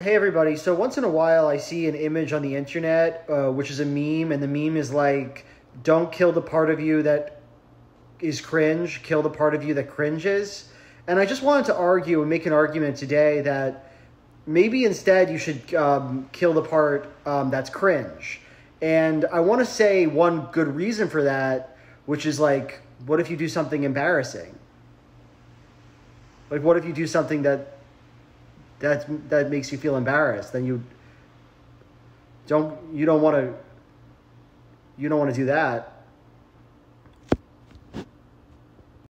Hey everybody, so once in a while I see an image on the internet, uh, which is a meme, and the meme is like, don't kill the part of you that is cringe, kill the part of you that cringes. And I just wanted to argue and make an argument today that maybe instead you should um, kill the part um, that's cringe. And I want to say one good reason for that, which is like, what if you do something embarrassing? Like, what if you do something that that that makes you feel embarrassed, then you don't you don't want to you don't want to do that.